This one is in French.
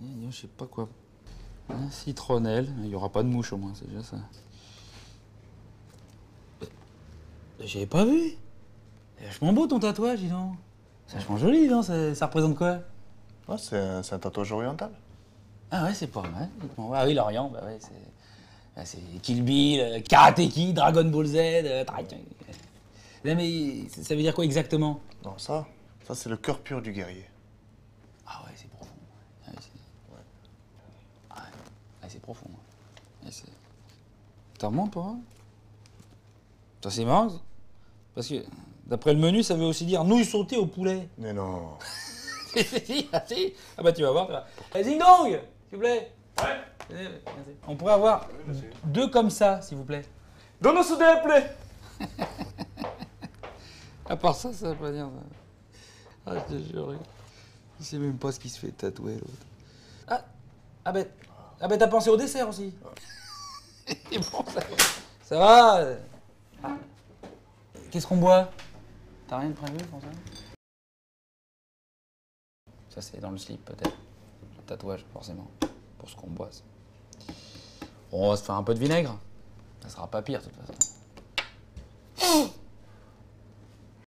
Je sais pas quoi. Un citronnelle. Il y aura pas de mouche au moins, c'est déjà ça. J'avais pas vu. C'est vachement beau ton tatouage, dis donc. C'est vachement joli, non ça, ça représente quoi? Ah, c'est un, c'est un tatouage oriental. Ah ouais, c'est pas mal. Ah oui, l'Orient, bah ouais, c'est. ah, C'est Kill Bill, euh, Karate Kid, Dragon Ball Z. euh, Là, mais ça veut dire quoi exactement? Non, ça, ça c'est le cœur pur du guerrier. Ah ouais, c'est profond. Ah ouais, c'est ouais. Ouais, c'est profond. T'en remontes pour moi Ça c'est marrant. Parce que d'après le menu, ça veut aussi dire nouilles sautées au poulet. Mais non. si, ah, si. Ah bah tu vas voir. tu vas- Eh, Zing Dong, s'il vous plaît. Ouais. Merci. On pourrait avoir deux comme ça, s'il vous plaît. Donne-nous s'il te plaît À part ça, ça veut pas dire ça. Ah, je te jure. Il sait même pas ce qui se fait tatouer, l'autre. Ah, ah ben, ah ben t'as pensé au dessert aussi. Et bon, ça, ça va. Ah. Qu'est-ce qu'on boit? T'as rien de prévu pour ça Ça, c'est dans le slip, peut-être. Le tatouage, forcément. Pour ce qu'on boit. ça. Bon, on va se faire un peu de vinaigre. Ça sera pas pire, de toute façon.